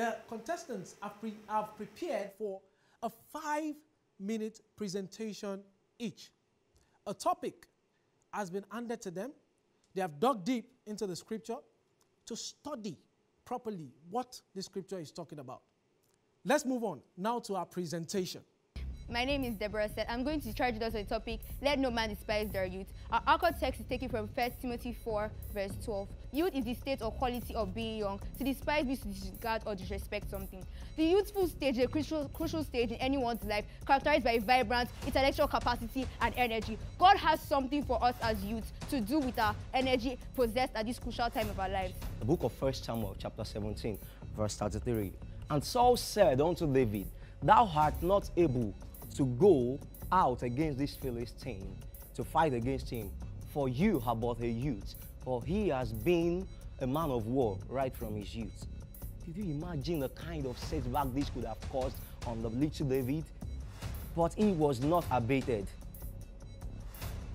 The contestants have, pre- have prepared for a five minute presentation each. A topic has been handed to them. They have dug deep into the scripture to study properly what the scripture is talking about. Let's move on now to our presentation. My name is Deborah Said. I'm going to charge us on the topic, Let No Man Despise Their Youth. Our anchor text is taken from 1 Timothy 4, verse 12. Youth is the state or quality of being young. To despise means to disregard or disrespect something. The youthful stage is a crucial, crucial stage in anyone's life, characterized by vibrant intellectual capacity and energy. God has something for us as youth to do with our energy possessed at this crucial time of our lives. The book of 1 Samuel, chapter 17, verse 33. And Saul said unto David, Thou art not able to go out against this Philistine to fight against him, for you have but a youth, for he has been a man of war right from his youth. Did you imagine the kind of setback this could have caused on the little David? But he was not abated.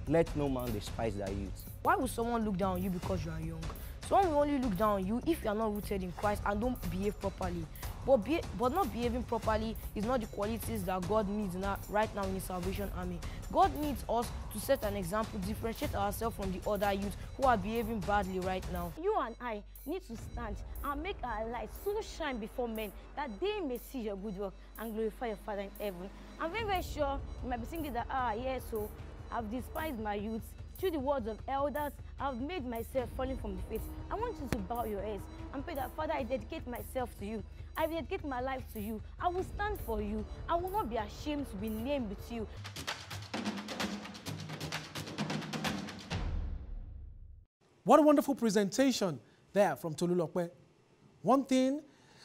Let no man despise thy youth. Why would someone look down on you because you are young? Someone will only look down on you if you are not rooted in Christ and don't behave properly. But, be, but not behaving properly is not the qualities that God needs now, right now in His Salvation Army. God needs us to set an example, differentiate ourselves from the other youth who are behaving badly right now. You and I need to stand and make our light so shine before men that they may see your good work and glorify your Father in heaven. I'm very, very sure you might be thinking that, ah, yes, so I've despised my youth. Through the words of elders, I've made myself falling from the faith. I want you to bow your heads and pray that, Father, I dedicate myself to you. I dedicate my life to you. I will stand for you. I will not be ashamed to be named with you. What a wonderful presentation there from Tolulope. One thing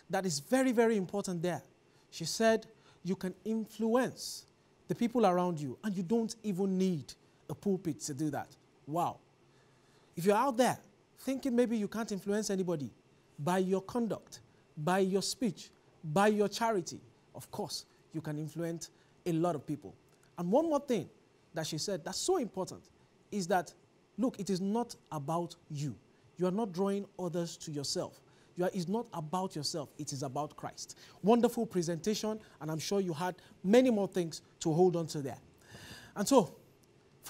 that is very, very important there, she said, you can influence the people around you and you don't even need a pulpit to do that. Wow. If you're out there thinking maybe you can't influence anybody by your conduct, by your speech, by your charity, of course, you can influence a lot of people. And one more thing that she said that's so important is that, look, it is not about you. You are not drawing others to yourself. You are, it's not about yourself, it is about Christ. Wonderful presentation, and I'm sure you had many more things to hold on to there. And so,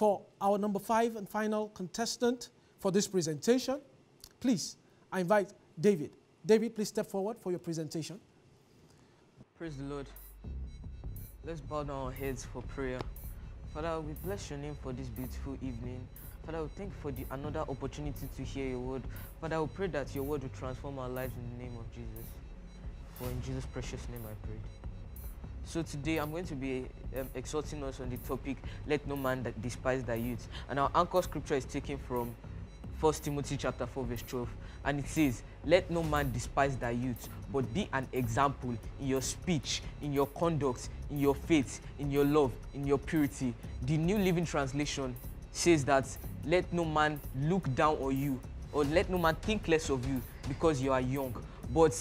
for our number five and final contestant for this presentation, please, I invite David. David, please step forward for your presentation. Praise the Lord. Let's bow down our heads for prayer. Father, we bless your name for this beautiful evening. Father, we thank you for the another opportunity to hear your word. Father, we pray that your word will transform our lives in the name of Jesus. For in Jesus' precious name I pray. So today I'm going to be um, exhorting us on the topic, let no man that despise thy youth. And our anchor scripture is taken from 1 Timothy chapter 4 verse 12 and it says let no man despise thy youth but be an example in your speech in your conduct in your faith in your love in your purity. The new living translation says that let no man look down on you or let no man think less of you because you are young. But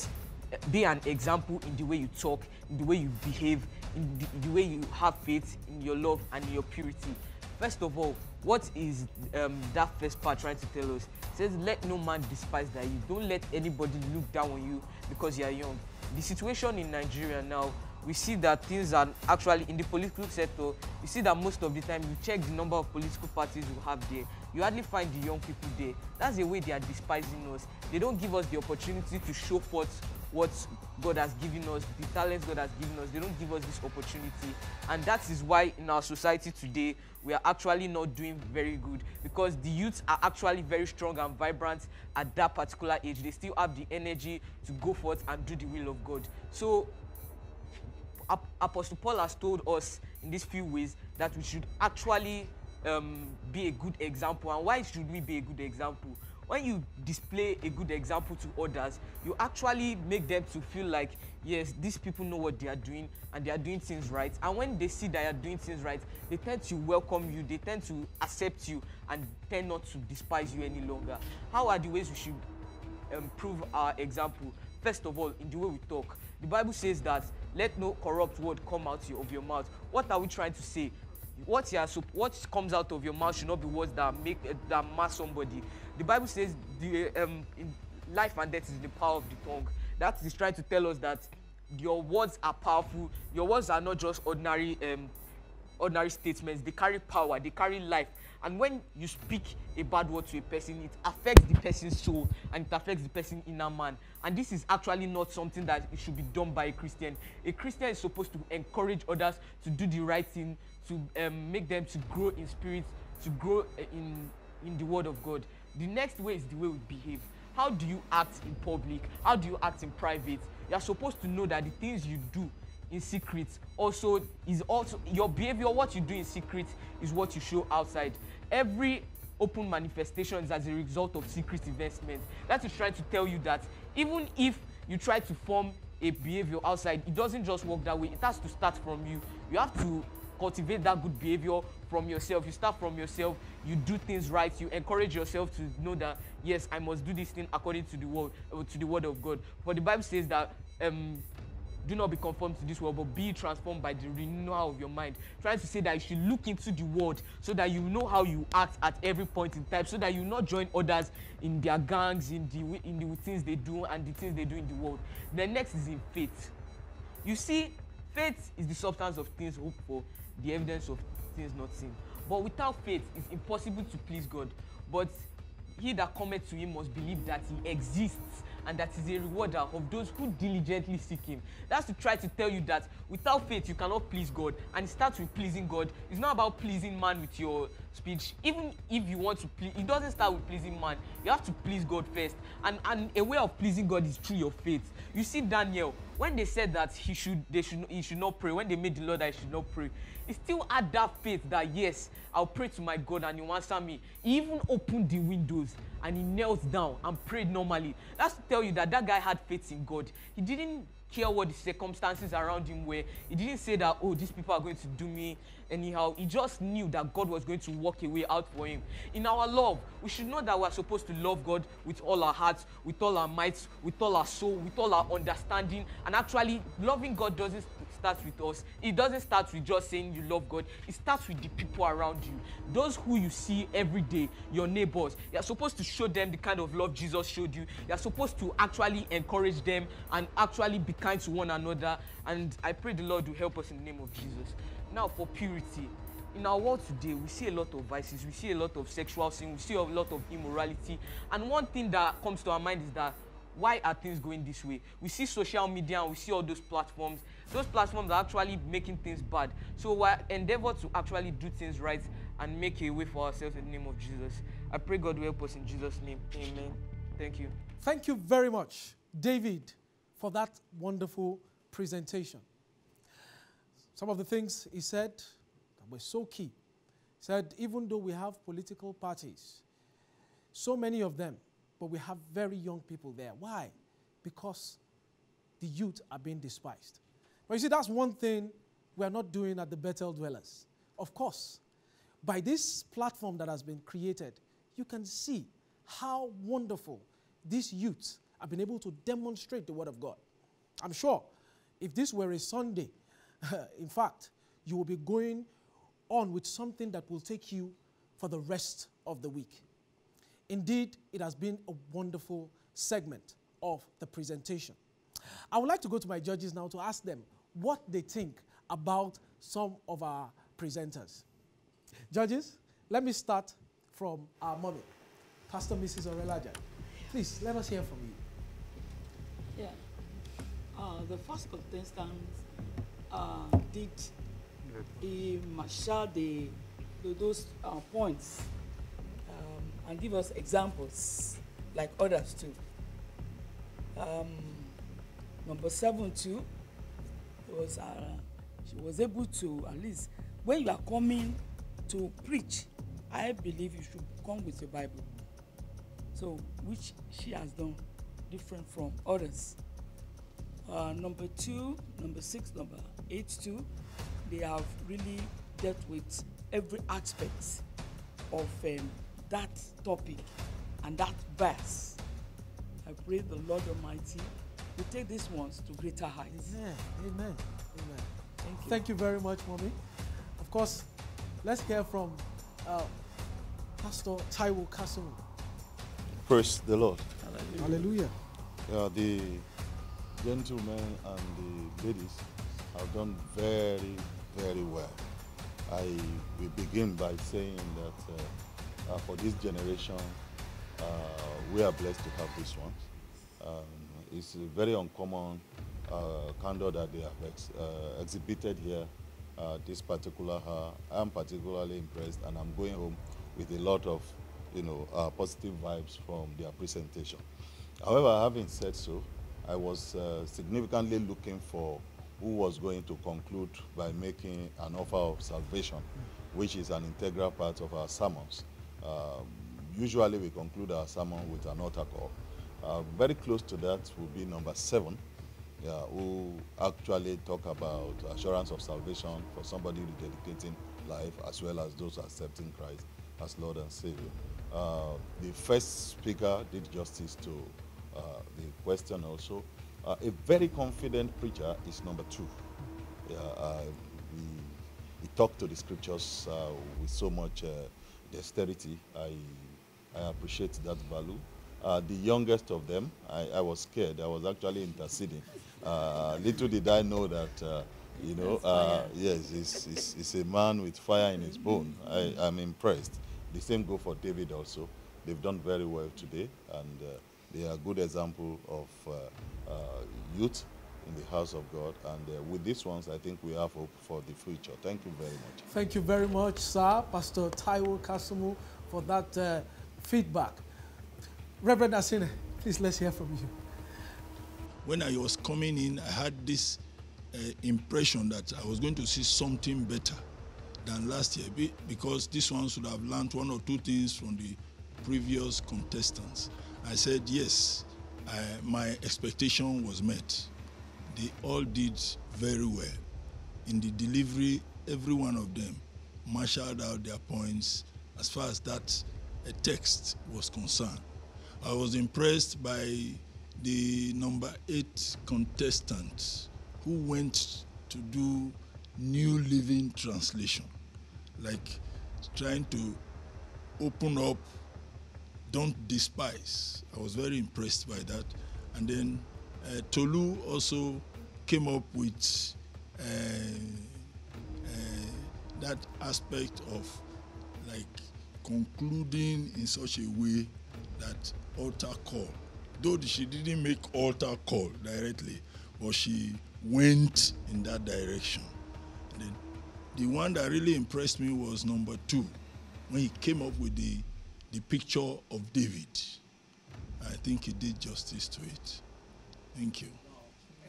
be an example in the way you talk in the way you behave in the, the way you have faith in your love and your purity First of all, what is um, that first part trying to tell us? It says, let no man despise that you. Don't let anybody look down on you because you are young. The situation in Nigeria now, we see that things are actually in the political sector. You see that most of the time you check the number of political parties we have there, you hardly find the young people there. That's the way they are despising us. They don't give us the opportunity to show forth what God has given us, the talents God has given us. They don't give us this opportunity. And that is why in our society today, we are actually not doing very good because the youths are actually very strong and vibrant at that particular age. They still have the energy to go forth and do the will of God. So, Apostle Paul has told us in these few ways that we should actually um, be a good example. And why should we be a good example? When you display a good example to others you actually make them to feel like yes these people know what they are doing and they are doing things right. And when they see that you are doing things right they tend to welcome you they tend to accept you and tend not to despise you any longer. How are the ways we should improve our example? First of all in the way we talk the bible says that let no corrupt word come out of your mouth. What are we trying to say what you what comes out of your mouth should not be words that make uh, that mass somebody. The bible says the um, life and death is the power of the tongue. That is trying to tell us that your words are powerful. Your words are not just ordinary um, ordinary statements. They carry power. They carry life and when you speak a bad word to a person it affects the person's soul and it affects the person inner man. And this is actually not something that should be done by a christian. A christian is supposed to encourage others to do the right thing to um, make them to grow in spirit to grow uh, in in the word of god. The next way is the way we behave. How do you act in public? How do you act in private? You are supposed to know that the things you do in secret. Also is also your behavior what you do in secret is what you show outside. Every open manifestation is as a result of secret investment. That is trying to tell you that even if you try to form a behavior outside it doesn't just work that way. It has to start from you. You have to cultivate that good behavior from yourself. You start from yourself. You do things right. You encourage yourself to know that yes i must do this thing according to the word uh, to the word of god. But the bible says that um, do not be conformed to this world but be transformed by the renewal of your mind. Trying to say that you should look into the world so that you know how you act at every point in time so that you not join others in their gangs in the in the things they do and the things they do in the world. The next is in faith. You see faith is the substance of things hoped for the evidence of things not seen. But without faith it's impossible to please god. But he that cometh to him must believe that he exists and that is a rewarder of those who diligently seek him. That's to try to tell you that without faith you cannot please god. And it starts with pleasing god. It's not about pleasing man with your speech. Even if you want to please it doesn't start with pleasing man. You have to please god first. And and a way of pleasing god is through your faith. You see daniel when they said that he should they should he should not pray when they made the law that he should not pray he still had that faith that yes i'll pray to my god and he will answer me. He even opened the windows and he knelt down and prayed normally. That's to tell you that that guy had faith in god. He didn't care what the circumstances around him were. He didn't say that oh these people are going to do me anyhow. He just knew that god was going to work a way out for him. In our love we should know that we are supposed to love god with all our hearts with all our might with all our soul with all our understanding. And actually loving god doesn't start with us. It doesn't start with just saying you love god. It starts with the people around you. Those who you see every day your neighbors. You are supposed to show them the kind of love jesus showed you. You are supposed to actually encourage them and actually be kind to one another. And i pray the lord will help us in the name of jesus. Now for purity in our world today we see a lot of vices. We see a lot of sexual sin. We see a lot of immorality. And one thing that comes to our mind is that why are things going this way? We see social media and we see all those platforms. Those platforms are actually making things bad. So we endeavor to actually do things right and make a way for ourselves in the name of jesus. I pray god will help us in jesus name. Amen. Thank you. Thank you very much, David, for that wonderful presentation. Some of the things he said that were so key. He said, even though we have political parties, so many of them, but we have very young people there. Why? Because the youth are being despised. But you see, that's one thing we are not doing at the Bethel Dwellers. Of course, by this platform that has been created, you can see how wonderful these youths have been able to demonstrate the Word of God. I'm sure if this were a Sunday, in fact, you will be going on with something that will take you for the rest of the week. Indeed, it has been a wonderful segment of the presentation. I would like to go to my judges now to ask them what they think about some of our presenters. Judges, let me start from our mommy, Pastor Mrs. Orelaja. Please, let us hear from you. Yeah. Uh, the first contestant uh, did he marshaled the, the those uh, points and give us examples like others too. Um, number seven too was uh, she was able to at least when you are coming to preach, I believe you should come with your Bible. So which she has done different from others. Uh, number two, number six, number eight too, they have really dealt with every aspect of um, that topic and that verse. I pray the Lord Almighty will take these ones to greater heights. Amen. Amen. Amen. Thank you. Thank you very much, mommy. Of course, let's hear from uh, Pastor Taiwo Kasumu. Praise the Lord. Hallelujah. Yeah, the gentlemen and the ladies have done very, very well. I will begin by saying that uh, uh, for this generation, uh, we are blessed to have this one. Um, it's a very uncommon uh, that they have ex uh, exhibited here uh, this particular hour. I'm particularly impressed and I'm going home with a lot of you know, uh, positive vibes from their presentation. However, having said so, I was uh, significantly looking for who was going to conclude by making an offer of salvation, which is an integral part of our sermons. Um, usually we conclude our sermon with an altar call. Uh, very close to that will be number seven, yeah, who actually talk about assurance of salvation for somebody rededicating life as well as those accepting Christ as Lord and Savior. Uh, the first speaker did justice to uh, the question also. Uh, a very confident preacher is number two. Uh, he, he, talked to the scriptures uh, with so much uh, dexterity. I, I appreciate that value. the youngest of them, I, I, was scared. I was actually interceding. little did I know that you know, uh, yes, he's, he's, he's, a man with fire in his bone. I, I'm impressed. The same go for David also. They've done very well today, and uh, they are a good example of uh, uh, youth in the house of God. And uh, with these ones, I think we have hope for the future. Thank you very much. Thank you very much, sir, Pastor Taiwo Kasumu, for that uh, feedback. Reverend Asine, please let's hear from you. When I was coming in, I had this uh, impression that I was going to see something better than last year because this one should have learned one or two things from the previous contestants. I said, yes, I, my expectation was met. They all did very well. In the delivery, every one of them marshaled out their points as far as that a text was concerned. I was impressed by the number eight contestant who went to do New Living Translation, like trying to open up, don't despise. I was very impressed by that. And then uh, Tolu also came up with uh, uh, that aspect of like concluding in such a way that altar call. Though she didn't make altar call directly, but she went in that direction. The one that really impressed me was number two, when he came up with the, the picture of David. I think he did justice to it. Thank you.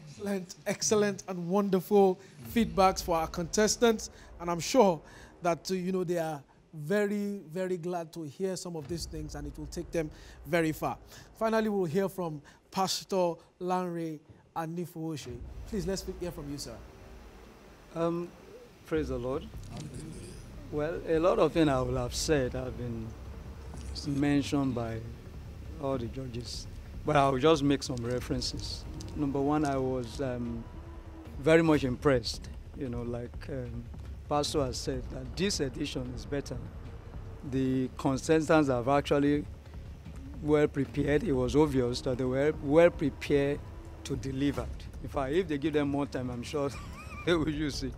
Excellent, excellent, and wonderful feedbacks for our contestants. And I'm sure that, uh, you know, they are very, very glad to hear some of these things and it will take them very far. Finally, we'll hear from Pastor Lanre Anifowoshe. Please, let's hear from you, sir. Um, Praise the Lord. Well, a lot of things I will have said have been mentioned by all the judges, but I will just make some references. Number one, I was um, very much impressed. You know, like um, Pastor has said, that this edition is better. The contestants have actually well prepared. It was obvious that they were well prepared to deliver. In fact, if they give them more time, I'm sure they will use it.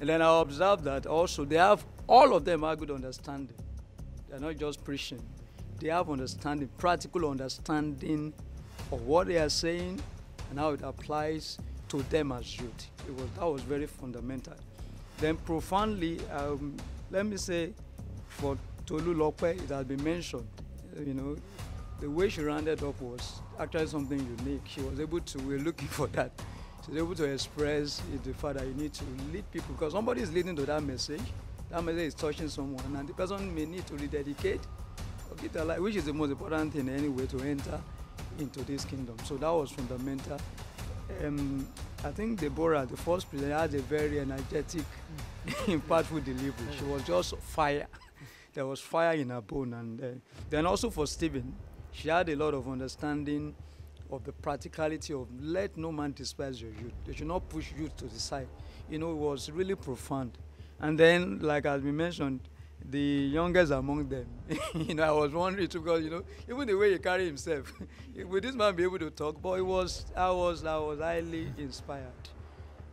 And then I observed that also they have, all of them have good understanding. They're not just preaching. They have understanding, practical understanding of what they are saying and how it applies to them as youth. It was, that was very fundamental. Then profoundly, um, let me say, for Tolu Lope, it has been mentioned, you know, the way she rounded up was actually something unique. She was able to, we we're looking for that She was able to express the fact that you need to lead people because somebody is leading to that message. That message is touching someone, and the person may need to rededicate life, which is the most important thing anyway to enter into this kingdom. So that was fundamental. Um, I think Deborah, the first president, had a very energetic, impactful delivery. She was just fire. There was fire in her bone, and uh, then also for Stephen, she had a lot of understanding of the practicality of let no man despise your youth. They should not push youth to the side. You know, it was really profound. And then, like as we mentioned, the youngest among them. you know, I was wondering too because you know, even the way he carried himself, would this man be able to talk? But it was, I was, I was highly inspired.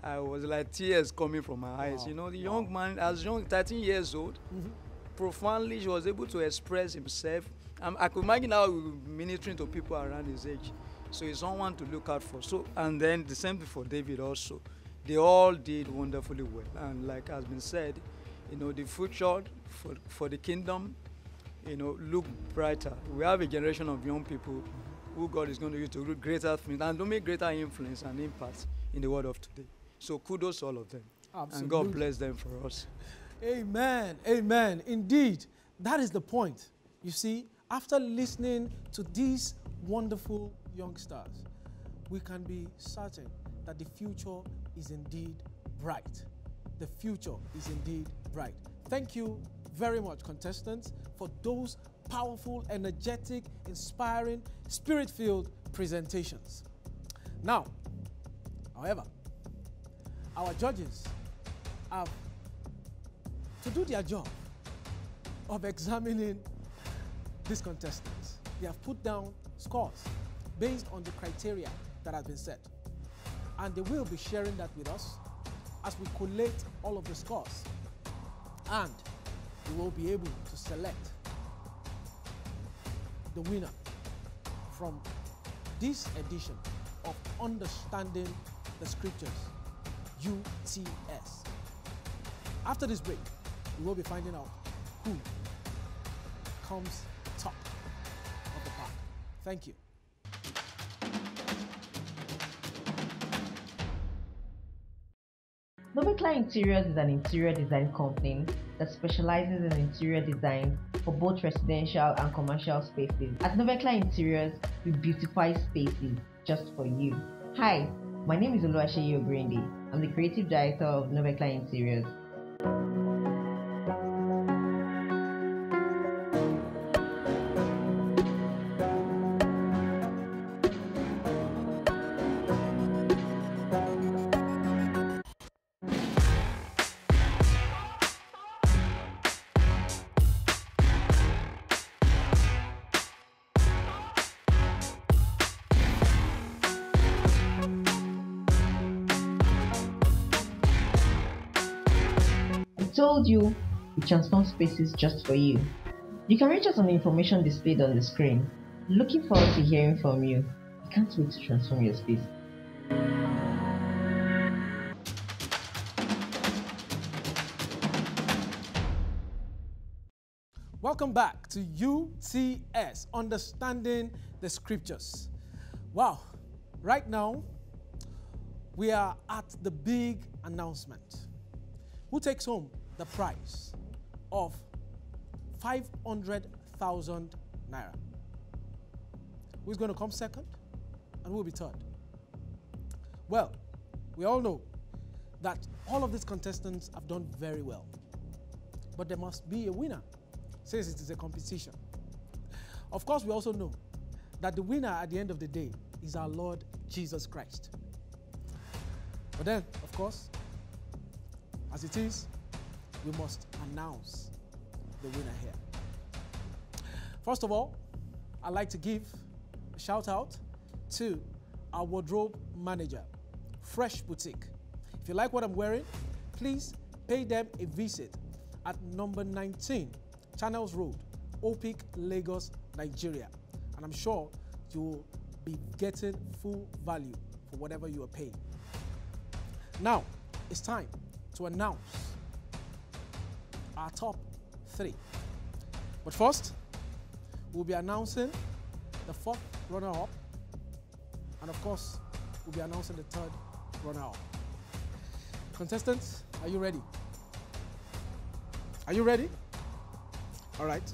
I was like tears coming from my eyes. Wow. You know, the young man, as young, 13 years old, Mhm. profoundly, he was able to express himself. Um, I could imagine how he was ministering to people around his age. So he's someone to look out for. So, and then the same thing for David also. They all did wonderfully well. And like has been said, you know, the future for, for the kingdom, you know, look brighter. We have a generation of young people who God is going to use to do greater things and to make greater influence and impact in the world of today. So kudos to all of them. And God bless them for us. Amen. Amen. Indeed, that is the point. You see, after listening to these wonderful youngsters, we can be certain that the future is indeed bright. The future is indeed bright. Thank you very much, contestants, for those powerful, energetic, inspiring, spirit filled presentations. Now, however, our judges have to do their job of examining these contestants. They have put down scores based on the criteria that has been set. And they will be sharing that with us as we collate all of the scores. And we will be able to select the winner from this edition of Understanding the Scriptures, UTS. After this break, we will be finding out who comes top of the pack. Thank you. Novacla Interiors is an interior design company that specializes in interior design for both residential and commercial spaces. At Novacla Interiors, we beautify spaces just for you. Hi, my name is Oluwaseyi Obrindi. I'm the creative director of Novacla Interiors. Told you we transform spaces just for you. You can reach us on the information displayed on the screen. Looking forward to hearing from you. I can't wait to transform your space. Welcome back to UTS, Understanding the Scriptures. Wow, right now we are at the big announcement. Who takes home the prize of 500,000 naira? Who's going to come second? And who will be third? Well, we all know that all of these contestants have done very well. But there must be a winner since it is a competition. Of course, we also know that the winner at the end of the day is our Lord Jesus Christ. But then, of course, as it is, we must announce the winner here. First of all, I'd like to give a shout out to our wardrobe manager, Fresh Boutique. If you like what I'm wearing, please pay them a visit at number 19 Channels Road, Opik, Lagos, Nigeria. And I'm sure you'll be getting full value for whatever you are paying. Now, it's time to announce our top three. But first, we'll be announcing the fourth runner up, and of course, we'll be announcing the third runner up. Contestants, are you ready? Are you ready? All right.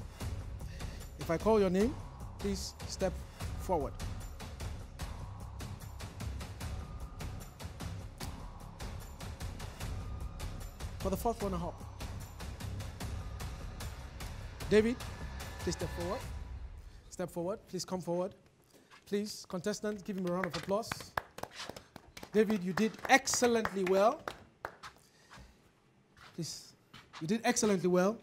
If I call your name, please step forward. For the fourth runner up, David, please step forward. Step forward. Please come forward. Please, contestants, give him a round of applause. David, you did excellently well. Please, you did excellently well.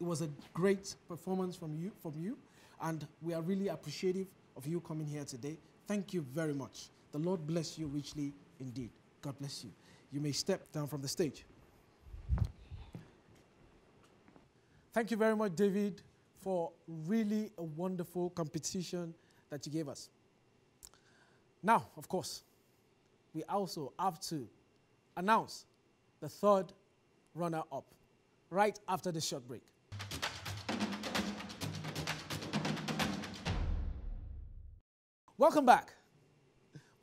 It was a great performance from you, from you, and we are really appreciative of you coming here today. Thank you very much. The Lord bless you richly indeed. God bless you. You may step down from the stage. Thank you very much, David, for really a wonderful competition that you gave us. Now, of course, we also have to announce the third runner up right after the short break. Welcome back.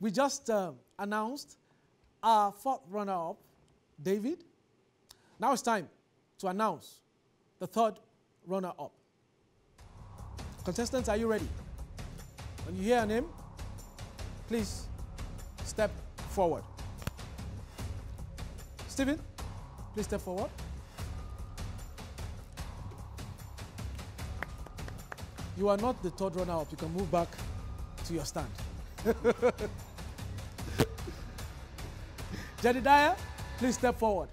We just uh, announced our fourth runner up, David. Now it's time to announce the third runner up. Contestants, are you ready? When you hear a name, please step forward. Stephen, please step forward. You are not the third runner up. You can move back to your stand. Jedediah, please step forward.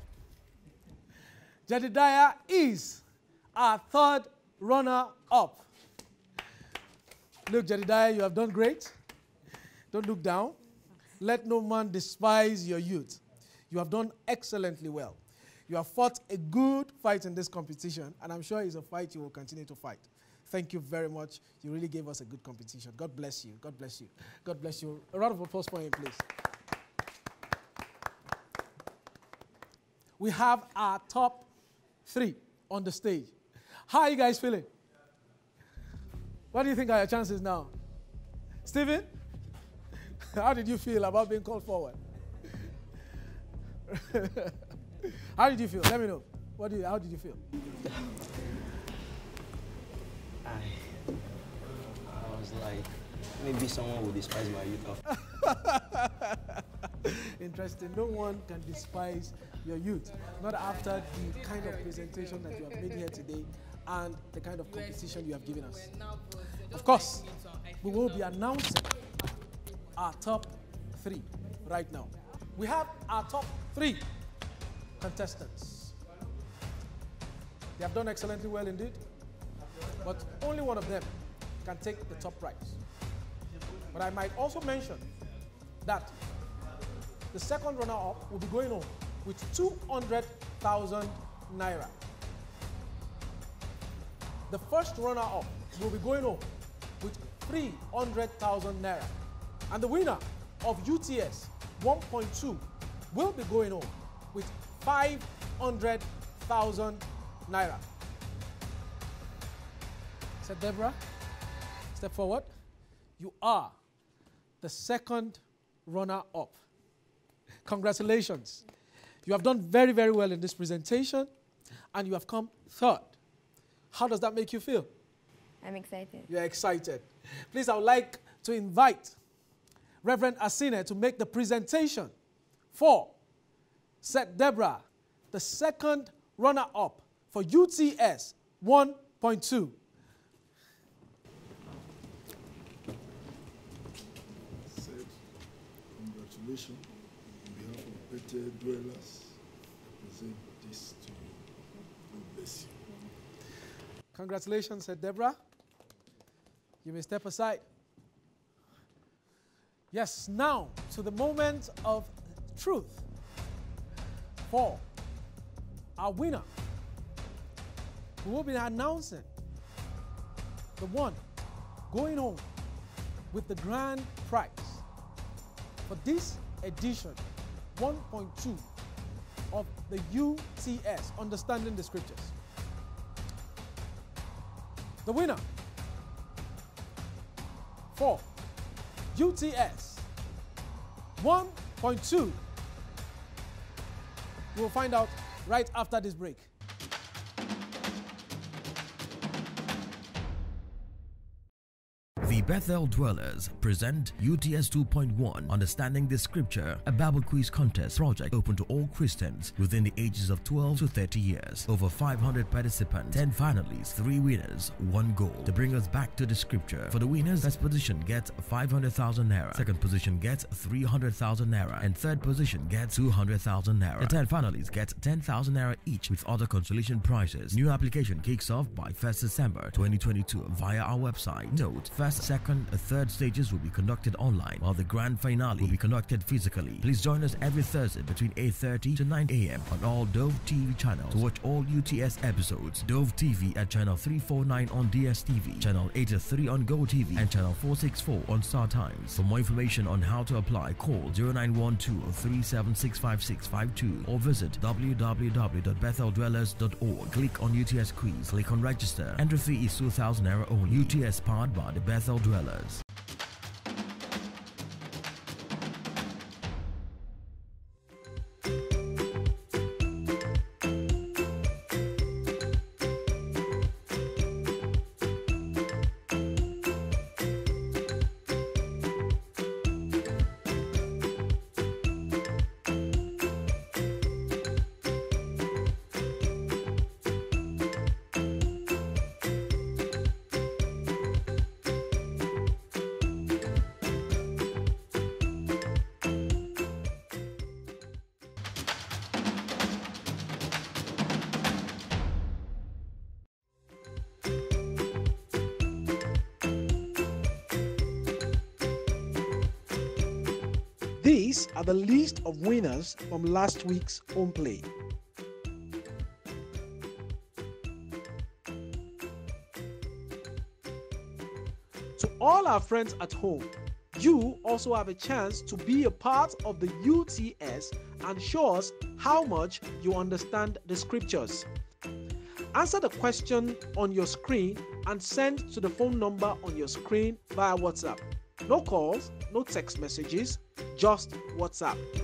Jedediah is our third runner up. Look, Jedediah, you have done great. Don't look down. Let no man despise your youth. You have done excellently well. You have fought a good fight in this competition, and I'm sure it's a fight you will continue to fight. Thank you very much. You really gave us a good competition. God bless you. God bless you. God bless you. A round of applause for him, please. We have our top three on the stage. How are you guys feeling? What do you think are your chances now? Stephen? How did you feel about being called forward? how did you feel? Let me know. What do you, how did you feel? I, I was like, maybe someone will despise my youth. Interesting. No one can despise your youth, not after the kind of presentation that you have made here today and the kind of competition you have given us. Of course, we will be announcing our top three right now. We have our top three contestants. They have done excellently well indeed, but only one of them can take the top prize. But I might also mention that the second runner-up will be going on with 200,000 naira. The first runner-up will be going on with 300,000 naira. And the winner of UTS 1.2 will be going on with 500,000 naira. Said Deborah, step forward. You are the second runner up. Congratulations. You have done very, very well in this presentation and you have come third. How does that make you feel? I'm excited. You're excited. Please, I would like to invite Reverend Asine to make the presentation for Said Deborah, the second runner up for UTS 1.2. Said, congratulations on behalf of Bethel dwellers. I present this to you. God bless you. Congratulations, Said Deborah. You may step aside. Yes, now to the moment of truth for our winner. We will be announcing the one going home with the grand prize for this edition 1.2 of the UTS, Understanding the Scriptures. The winner for UTS 1.2. We'll find out right after this break. Bethel Dwellers present UTS 2.1 Understanding the Scripture, a Bible quiz contest project open to all Christians within the ages of 12 to 30 years. Over 500 participants, 10 finalists, 3 winners, 1 goal. To bring us back to the Scripture, for the winners, first position gets 500,000 naira, second position gets 300,000 naira, and third position gets 200,000 naira. The 10 finalists get 10,000 naira each with other consolation prizes. New application kicks off by 1st December 2022 via our website. Note, first, second, and third stages will be conducted online, while the grand finale will be conducted physically. Please join us every Thursday between 8.30 to 9 a.m. on all Dove TV channels to watch all UTS episodes. Dove TV at channel 349 on DSTV, channel 83 on Go TV, and channel 464 on Star Times. For more information on how to apply, call 0912 3765652 or visit www.betheldwellers.org. Click on UTS quiz, click on register. Entry fee is 2000 naira only. UTS powered by the Bethel Dwellers. These are the list of winners from last week's home play. To all our friends at home, you also have a chance to be a part of the UTS and show us how much you understand the scriptures. Answer the question on your screen and send to the phone number on your screen via WhatsApp. No calls, no text messages, just WhatsApp.